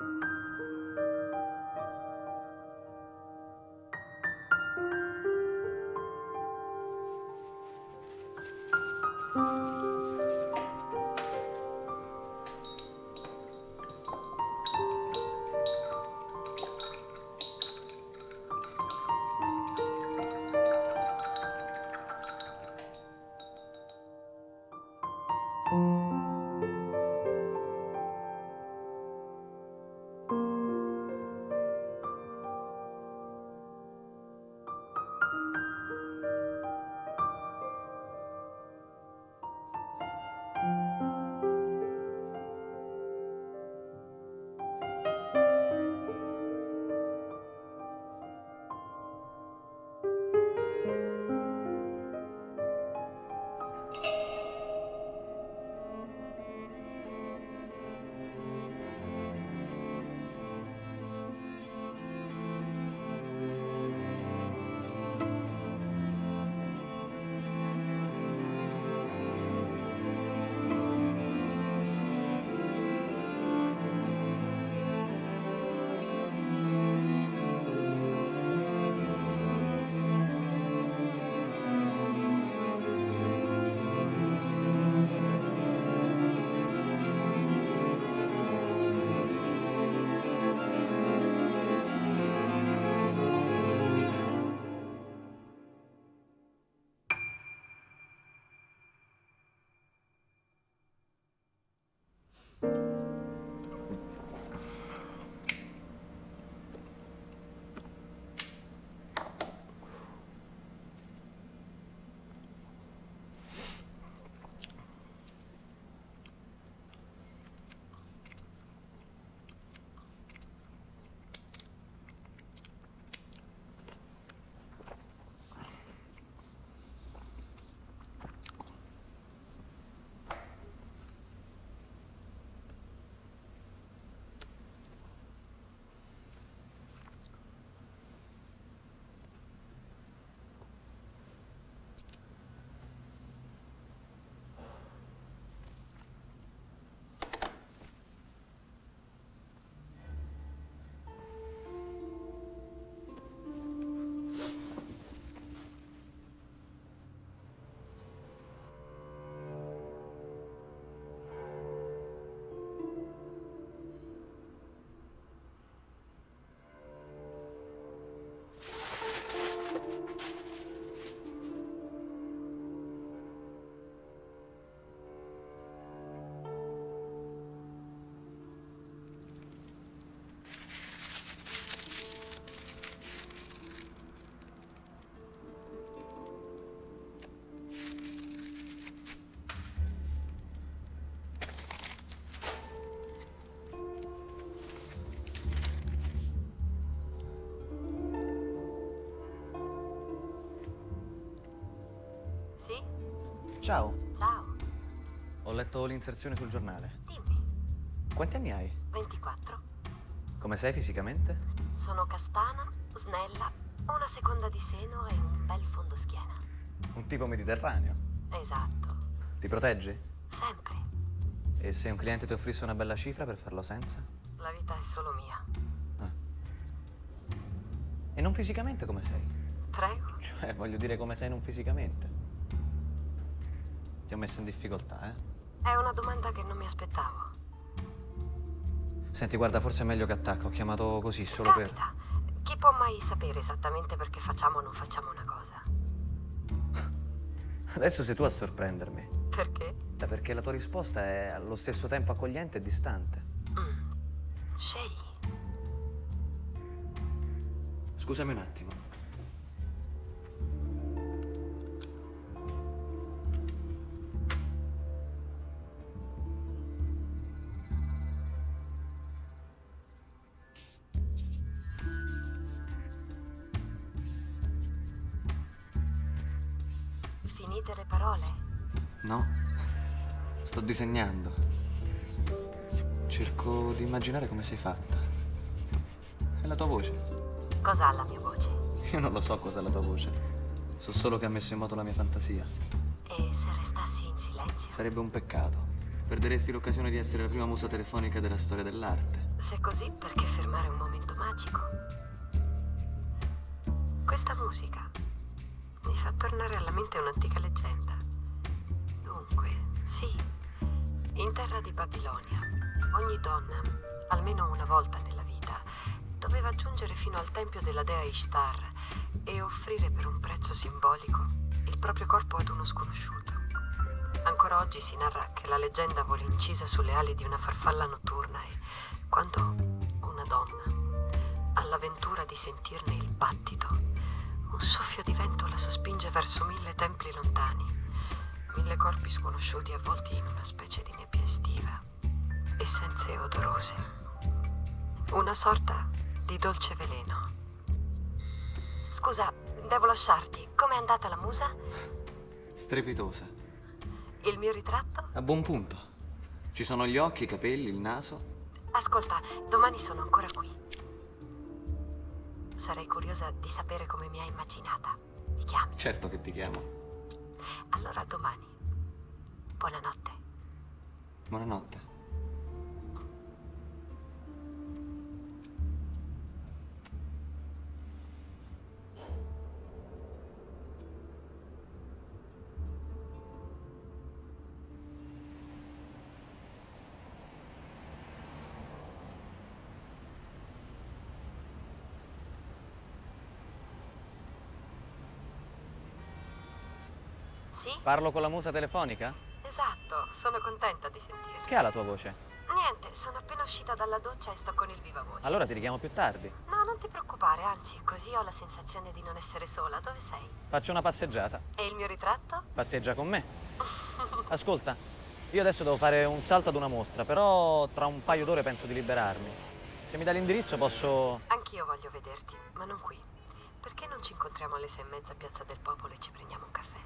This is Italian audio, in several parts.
Sì? Ciao, Ciao. ho letto l'inserzione sul giornale. Dimmi. Quanti anni hai? 24. Come sei fisicamente? Sono castana, snella, ho una seconda di seno e un bel fondoschiena. Un tipo mediterraneo. Esatto. Ti proteggi? Sempre. E se un cliente ti offrisse una bella cifra per farlo senza? La vita è solo mia. E non fisicamente come sei? Prego. Cioè, voglio dire come sei non fisicamente. Ti ho messo in difficoltà, eh? È una domanda che non mi aspettavo. Senti, guarda, forse è meglio che attacco. Ho chiamato così solo per... Capita. Chi può mai sapere esattamente perché facciamo o non facciamo una cosa? Adesso sei tu a sorprendermi. Perché? Beh, perché la tua risposta è allo stesso tempo accogliente e distante. Mm. Scegli. Scusami un attimo. Disegnando. Cerco di immaginare come sei fatta. È la tua voce. Cos'ha la mia voce? Io non lo so cos'è la tua voce. So solo che ha messo in moto la mia fantasia. E se restassi in silenzio? Sarebbe un peccato. Perderesti l'occasione di essere la prima musa telefonica della storia dell'arte. Se è così, perché fermare un momento magico? Questa musica mi fa tornare alla mente un'antica leggenda. Dunque, sì, in terra di Babilonia, ogni donna, almeno una volta nella vita, doveva giungere fino al tempio della dea Ishtar e offrire per un prezzo simbolico il proprio corpo ad uno sconosciuto. Ancora oggi si narra che la leggenda vole incisa sulle ali di una farfalla notturna e quando una donna ha l'avventura di sentirne il battito, un soffio di vento la sospinge verso mille templi lontani, mille corpi sconosciuti avvolti in una specie di nebbia estiva, essenze odorose, una sorta di dolce veleno. Scusa, devo lasciarti. Com'è andata la musa? Strepitosa. Il mio ritratto? A buon punto. Ci sono gli occhi, i capelli, il naso. Ascolta, domani sono ancora qui. Sarei curiosa di sapere come mi hai immaginata. Mi chiami? Certo che ti chiamo. Allora domani. Buonanotte. Buonanotte. Sì? Parlo con la musa telefonica? Esatto, sono contenta di sentirti. Che ha la tua voce? Niente, sono appena uscita dalla doccia e sto con il viva voce. Allora ti richiamo più tardi. No, non ti preoccupare, anzi, così ho la sensazione di non essere sola. Dove sei? Faccio una passeggiata. E il mio ritratto? Passeggia con me. Ascolta, io adesso devo fare un salto ad una mostra, però tra un paio d'ore penso di liberarmi. Se mi dai l'indirizzo posso... Anch'io voglio vederti, ma non qui. Perché non ci incontriamo alle sei e mezza a Piazza del Popolo e ci prendiamo un caffè?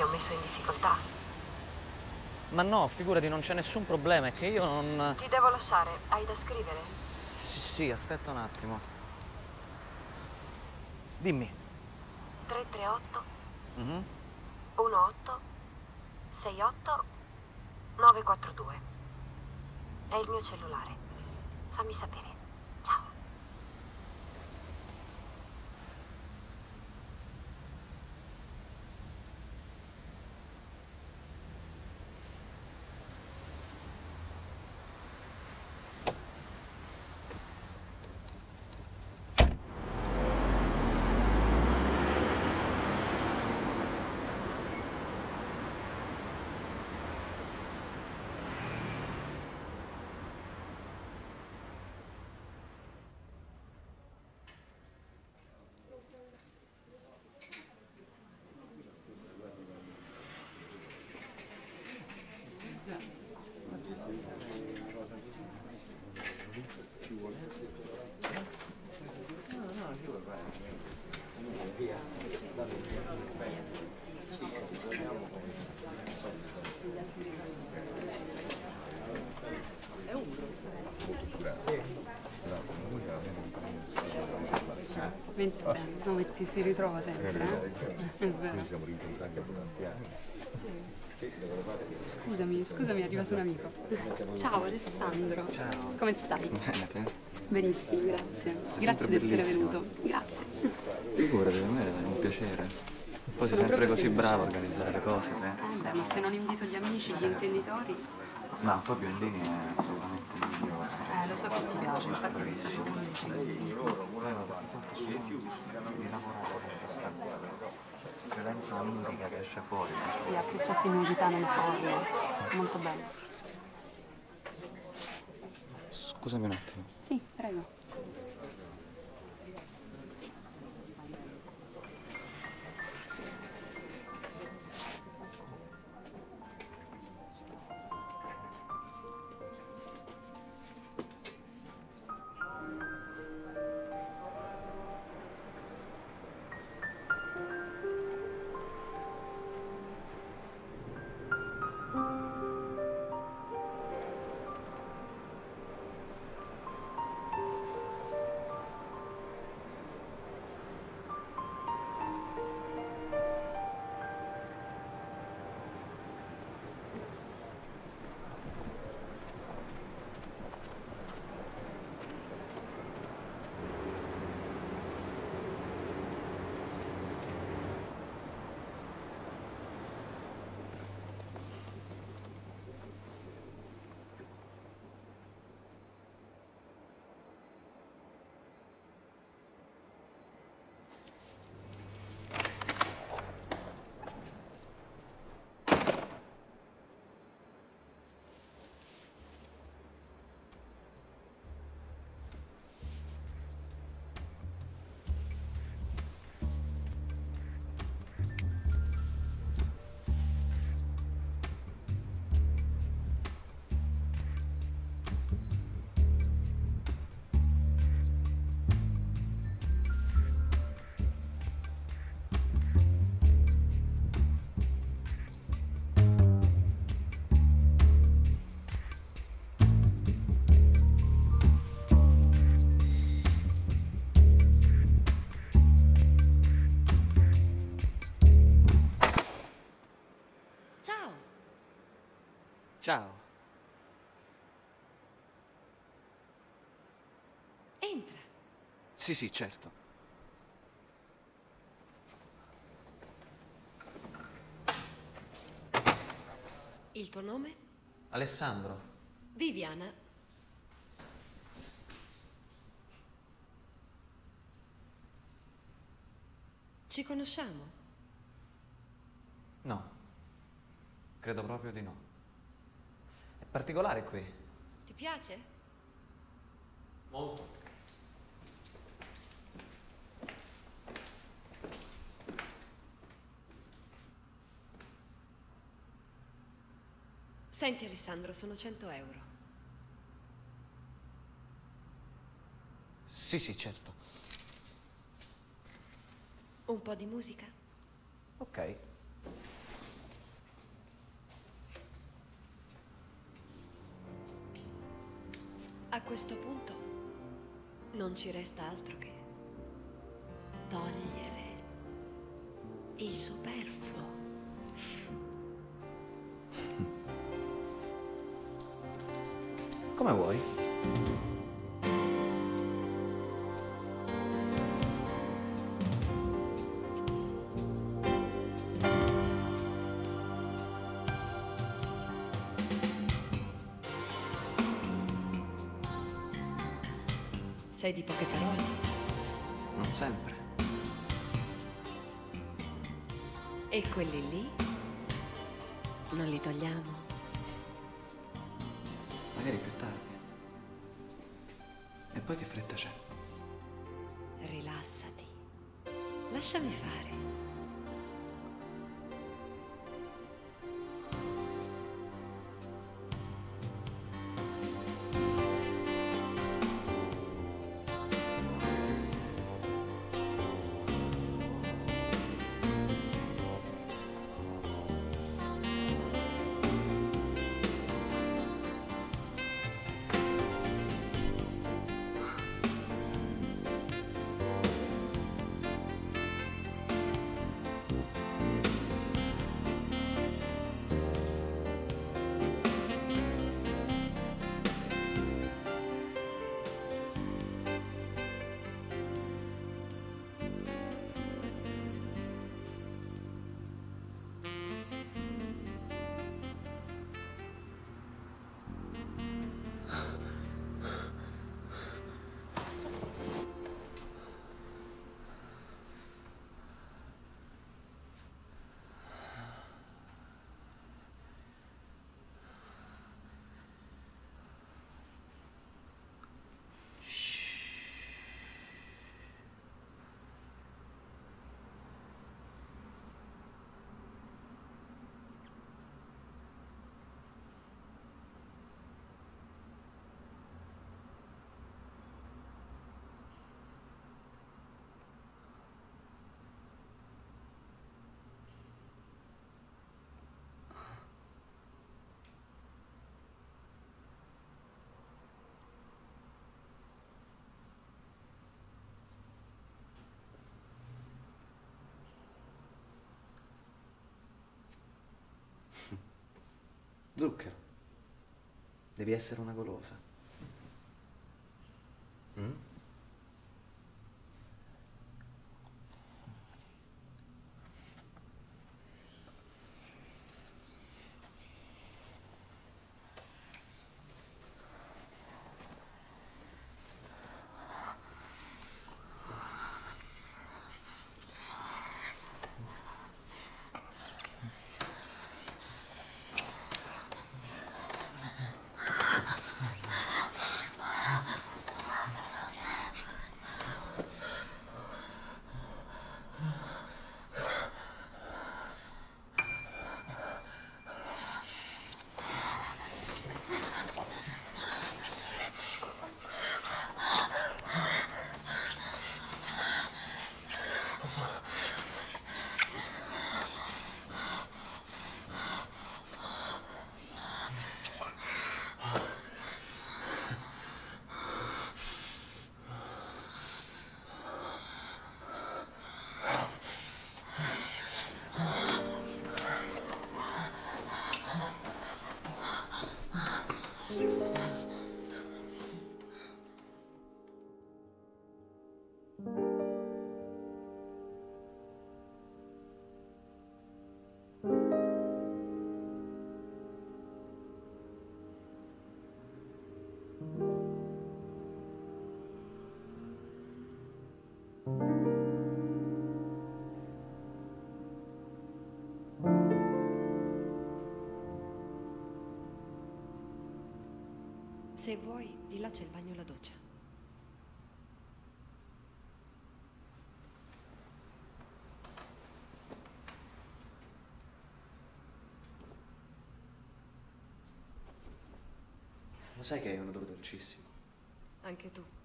Ti ho messo in difficoltà? Ma no, figurati, non c'è nessun problema, è che io non... Ti devo lasciare, hai da scrivere? Sì, sì, aspetta un attimo. Dimmi. 338 Mhm. 18 68 942. È il mio cellulare. Fammi sapere. Pensi bene, come ti si ritrova sempre, eh? È vero. siamo rincontrati dopo tanti anni. Scusami, scusami, è arrivato un amico. Ciao Alessandro. Ciao. Come stai? Bene, te? Benissimo, grazie. Grazie di essere venuto. Grazie. Figurati, per me è un piacere. Poi sei sempre così felice. bravo a organizzare le cose, te. Eh beh, ma se non invito gli amici, gli intenditori, No, poi Biondini è assolutamente il migliore. eh, lo so che ti piace, infatti sei stato con me. Sì. di lavorare con questa credenza onirica che esce fuori. Sì, ha questa sinuosità nel corpo, molto bello. Scusami un attimo. Sì, prego. Ciao. Entra. Sì, sì, certo. Il tuo nome? Alessandro. Viviana. Ci conosciamo? No. Credo proprio di no. Particolare qui. Ti piace? Molto. Senti Alessandro, sono 100 euro. Sì, sì, certo. Un po' di musica? Ok. Non ci resta altro che togliere il superfluo. Come vuoi? Sei di poche parole? Non sempre. E quelli lì? Non li togliamo? Magari più tardi. E poi che fretta c'è? Rilassati. Lasciami fare. Devi essere una golosa. Mm? Se vuoi, di là c'è il bagno e la doccia. Lo sai che hai un odore dolcissimo? Anche tu.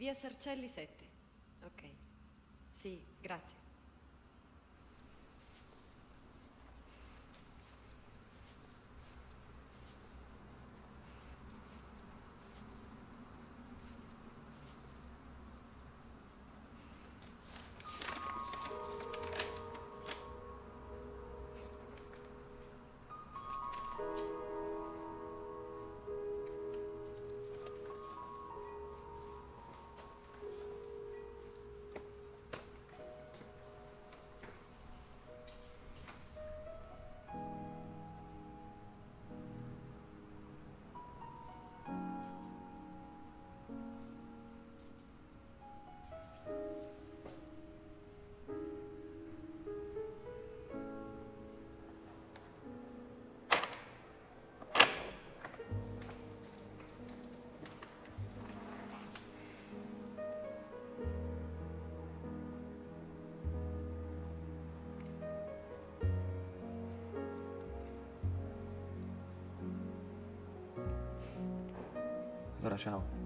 Via Sarcelli 7. Ok. Sì, grazie. Allora,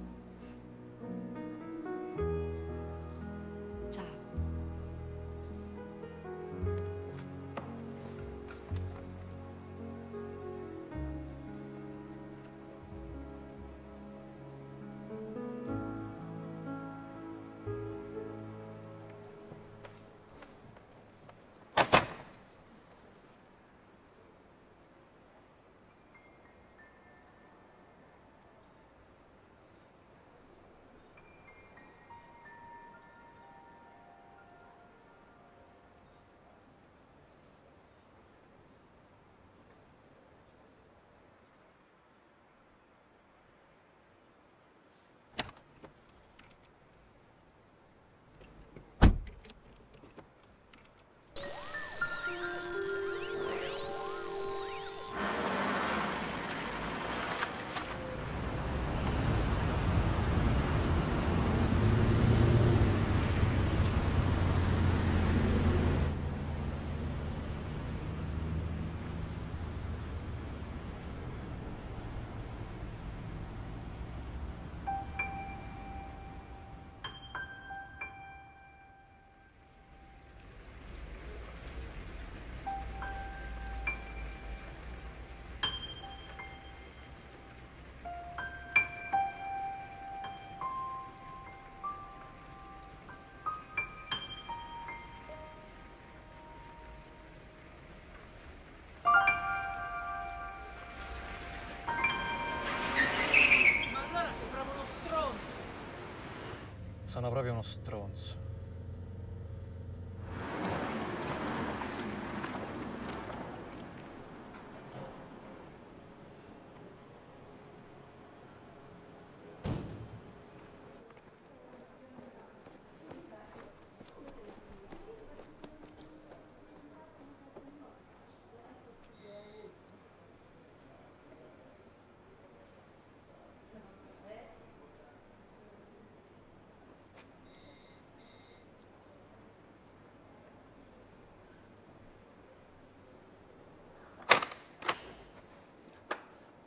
Sono proprio uno stronzo.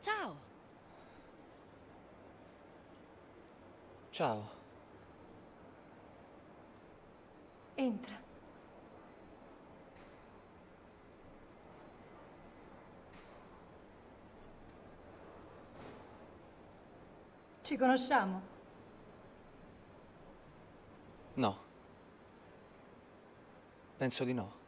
Ciao. Ciao. Entra. Ci conosciamo? No. Penso di no.